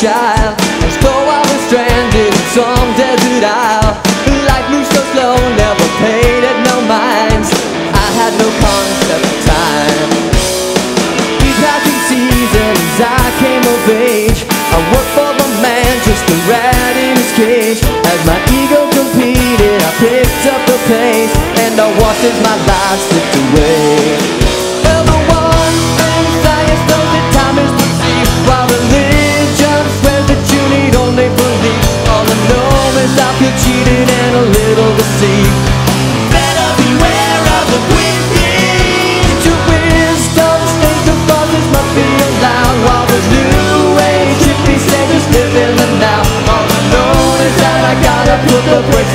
child. As though I was stranded in some desert isle. Life moved so slow, never paid at no minds. I had no concept of time. Each passing seasons as I came of age. I worked for the man, just a rat in his cage. As my ego competed, I picked up the pace. And I watched as my life slipped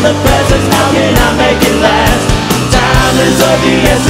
in the present, how can I make it last? Time is of the essence.